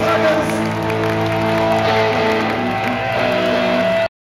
seconds.